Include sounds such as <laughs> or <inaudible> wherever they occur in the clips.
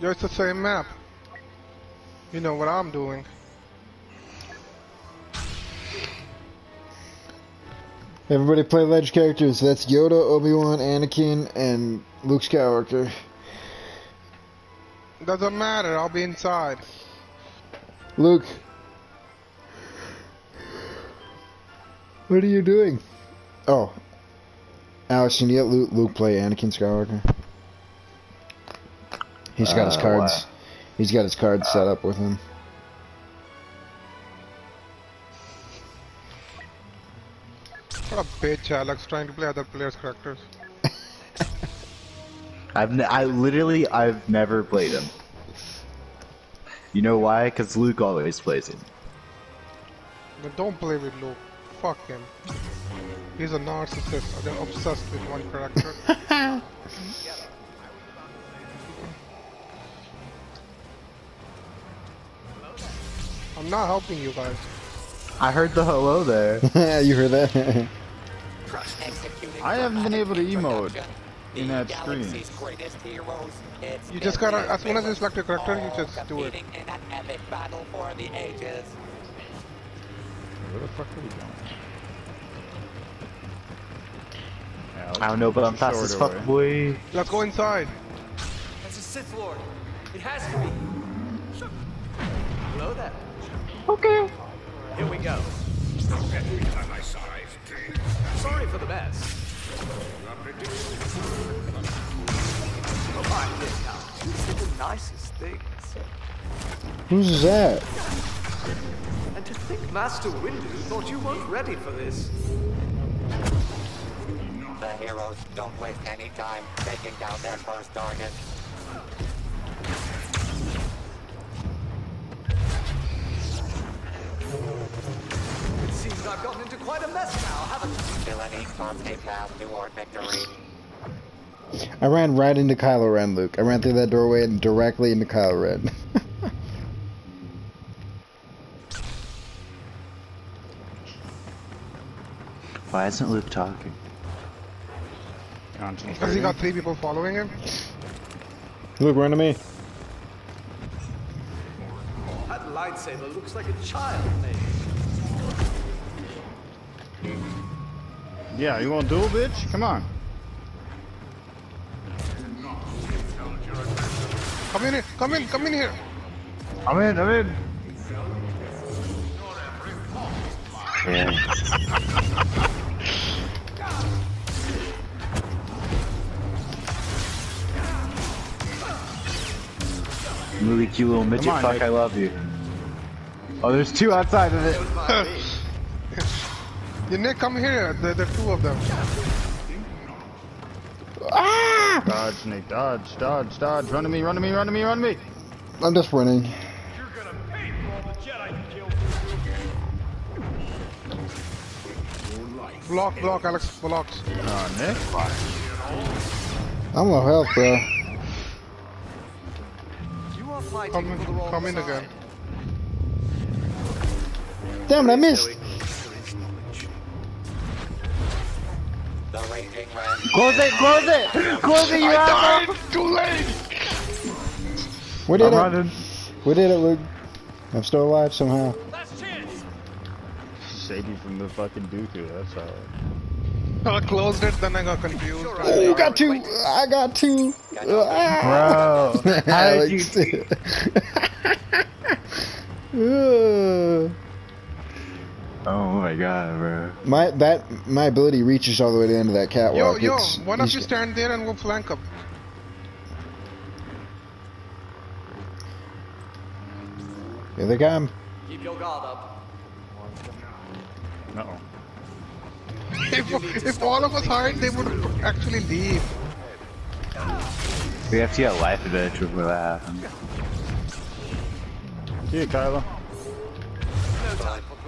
It's the same map. You know what I'm doing. Everybody play ledge characters. That's Yoda, Obi-Wan, Anakin, and Luke Skywalker. Doesn't matter, I'll be inside. Luke. What are you doing? Oh. Alex, can you let Luke, Luke play Anakin Skywalker? He's got his Uh, cards. why? He's got his cards set up with him. What a bitch, Alex, trying to play other players' characters. <laughs> I've n I literally I've never played him. You know why? Because Luke always plays him. But don't play with Luke. Fuck him. He's a narcissist. They're obsessed with one character. <laughs> I'm not helping you guys. I heard the hello there. <laughs> Yeah, you heard that? I haven't been able to emote in that screen. You just gotta, as soon as you select your character, you just do it. Where the fuck are we going? I don't know, but I'm fast as fuck, boy. Let's go inside. That's a Sith Lord. It has to be. Hello there. Okay. Here we go. Sorry for the mess. Come on, this now. You said the nicest things. Who's that? And to think Master Windu thought you weren't ready for this. The heroes don't waste any time taking down their first target. Quite a mess now, haven't I? Villainy path toward victory. I ran right into Kylo Ren, Luke. I ran through that doorway and directly into Kylo Ren. <laughs> Why isn't Luke talking? Because he got three people following him. Luke, run to me. That lightsaber looks like a child made. Yeah, you want duel, bitch? Come on. Come in here, come in, come in here. I'm in, I'm in. Yeah. Movie cute little midget on, fuck, Nick. I love you. Oh, there's two outside of it. <laughs> <laughs> You Nick, come here. There, there are two of them. Ah! Dodge, Nick. Dodge, dodge, dodge. Run to me, run to me, run to me, run to me. I'm just running. You're gonna pay for all the Jedi you killed. Block, block, Alex, blocks. Oh, Nick. I'm low help, bro. You are fighting Come in, come in again. Damn it, I missed. The raging red Close it, close it! Close it, you asshole! Too late. We did I'm it. running. We did it, Luke. I'm still alive somehow. Last chance. Save you from the fucking Dooku, that's all. I closed it, then I got confused. Oh, got two. I got two. Ah. Bro, <laughs> how did you... <laughs> <laughs> Alex. Uh, Oh my god, bro. my that my ability reaches all the way to the end of that Yo, catwalk. yo, It's- why don't you stand there and go flank up? Here they come. Keep your guard up. Uh-oh. <laughs> If, if all of us hide, they would actually leave. We have to get life advantage before that happens. See you, Kylo.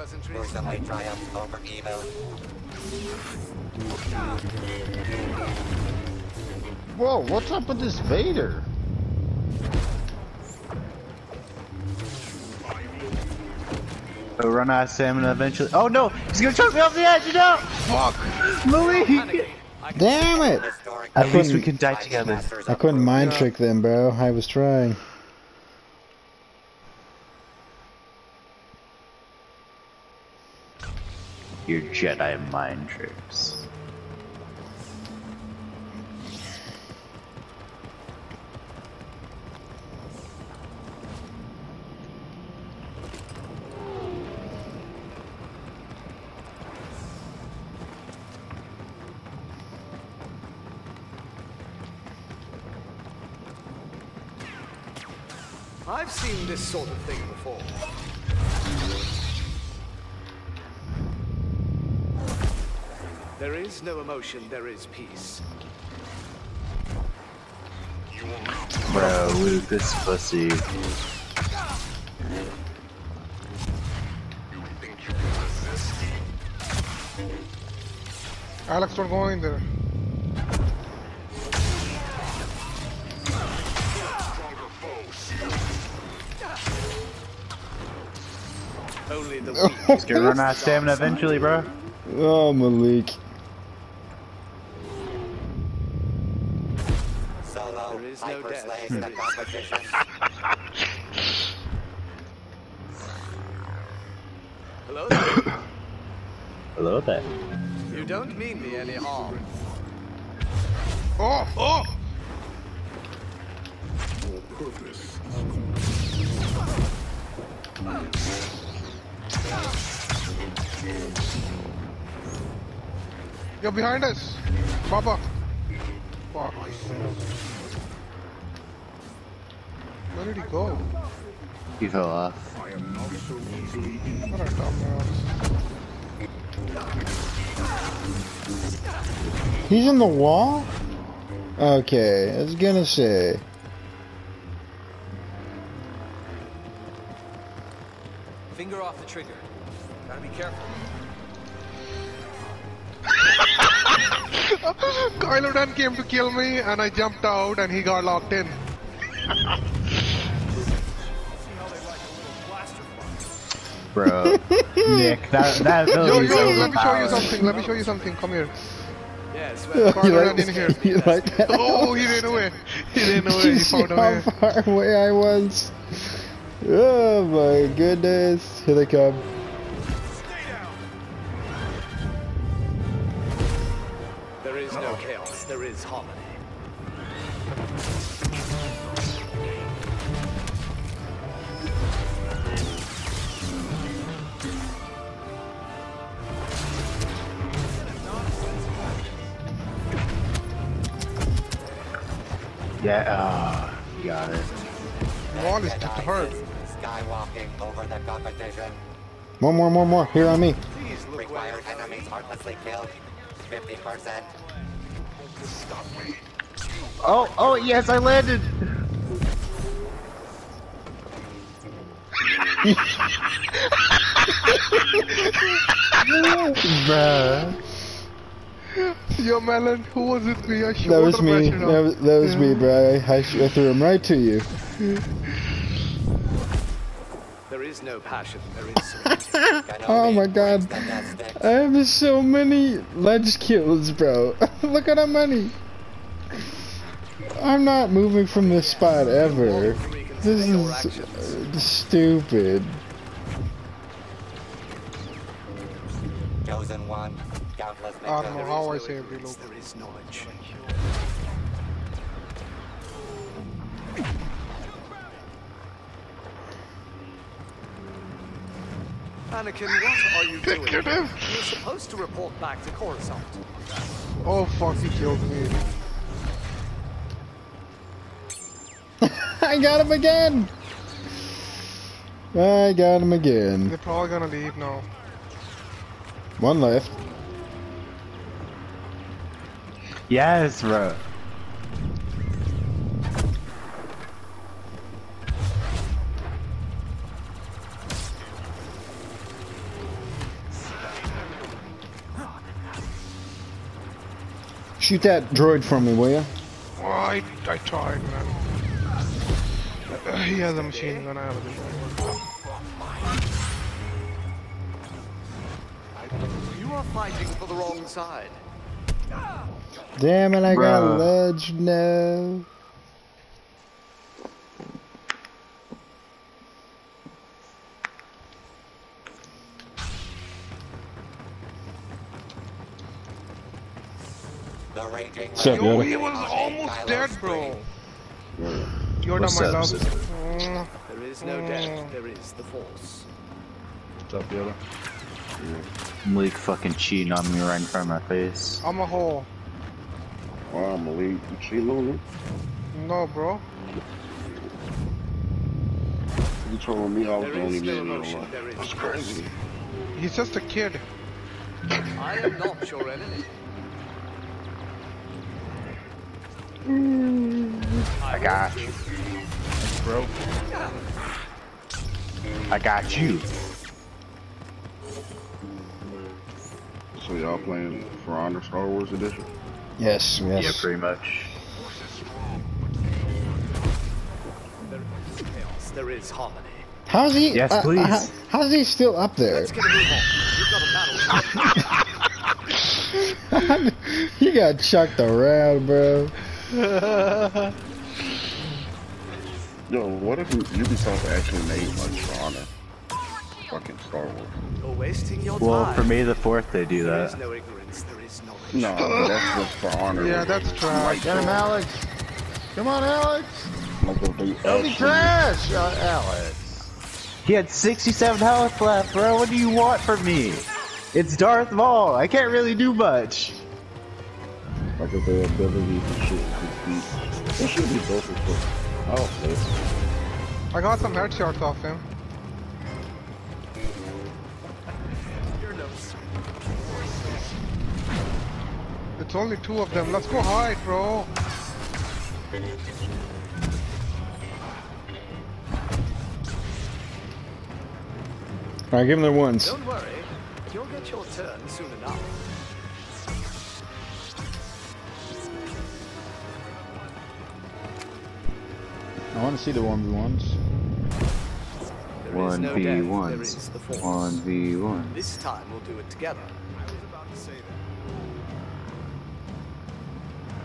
No time for pleasantries. gruesomely triumphs over evil. Whoa, what's up with this Vader? So run out of stamina eventually. Oh no! He's gonna chuck me off the edge! you know! Fuck! Louis! Panicking. <laughs> I Damn it! Historic I At least we can die together. I couldn't mind trick them, bro. I was trying. Your Jedi mind tricks. I've seen this sort of thing before. There is no emotion, there is peace. Bro, Luke, this pussy. Alex, don't go in there. Only the <laughs> weak. You're run out of stamina eventually, bro. Oh, Malik. Hello there. You don't mean me any harm. Oh, oh! oh, oh! You're behind us, Baba. Fuck. Where did he go? He fell off. What a dumbass. He's in the wall? Okay, I was gonna say. Finger off the trigger. Gotta be careful. <laughs> Kylo Ren came to kill me and I jumped out and he got locked in. <laughs> Bro. <laughs> Nick, that, that Yo, ability is yo, let me show you something, let me show you something, come here. Yes, <laughs> well, Carter, you run like, in here. <laughs> you like that? Oh, he ran away. He ran away, you he see found a how way. far away I was? Oh my goodness. Here they come. there is no chaos, there is harmony. Yeah, oh, you got it. Wall is Jedi just hurt. is Skywalking over the competition. More, more, more, more. Here on me. Please look where Required enemies heartlessly killed. 50%. Oh, oh, yes, I landed! <laughs> Bruh. Yo, Melon, who was it me? I should That was me. That was, that was me, bro. I, I I threw him right to you. There is no passion, there is <laughs> sweet. Kenobi Oh my god. breaks the death stick. I have so many ledge kills, bro. <laughs> Look at how many. I'm not moving from this spot ever. This is uh, stupid. Chosen one. Countless I don't know how I no saved you, ignorance, Luke. There is knowledge. Anakin, what are you doing? Look at him. You're supposed to report back to Coruscant. Oh, fuck, he killed me. <laughs> I got him again. I got him again. They're probably gonna leave now. One left. Yes, bro. Shoot that droid for me, will ya? Oh, I, I tried, man. Uh, he has a machine gun, I have a machine You are fighting for the wrong side. Damn it, I got Bruh. ledge now. The raging What's up, Yo, he was almost dead, bro. Yoda, What's my up, love. Mm, There is no doubt. There is the Force. What's up, Yoda? Malik fucking cheating on me right in front of my face. I'm a hole. Wow, Malik, you cheating on? No, bro. You told me I was the only man no in your emotion. life. That's crazy. He's just a kid. I am not your enemy. I got you. Bro. I got you. So y'all playing For Honor Star Wars Edition? Yes, Yeah, yes. pretty much. There is chaos. There is harmony. How's he? Yes, uh, please. how- how's he still up there? Let's get a move on. We've got <laughs> he got chucked around, bro. <laughs> Yo, what if Ubisoft actually made like For Honor? Fucking Star Wars. You're wasting your Well, time. for me, the 4th, they do there is that. no No, that's what For Honor. Yeah, that's trash. Like, Get him, Alex. Come on, Alex. like if they Don't be trash, uh, Alex. He had 67 health left, bro. What do you want from me? It's Darth Maul. I can't really do much. Like if their ability to shoot could be. They should be both of them. Oh, this. I got some headshots off him. It's only two of them. Let's go hide, bro. All right, give them their ones. Don't worry. You'll get your turn soon enough. I want to see the 1v1s. There is no doubt. There is 1v1s. the Force. 1v1. This time we'll do it together.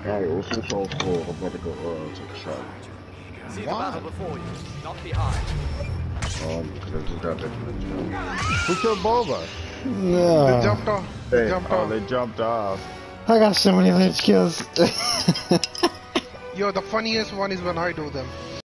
Alright, what's this all for? I'm about to go uh, take a shot. See the battle before you, not behind. Um, because I just got that. Who killed Boba? They jumped off. They Hey, jumped Oh, off. they jumped off. I got so many lynch kills. <laughs> Yo, the funniest one is when I do them.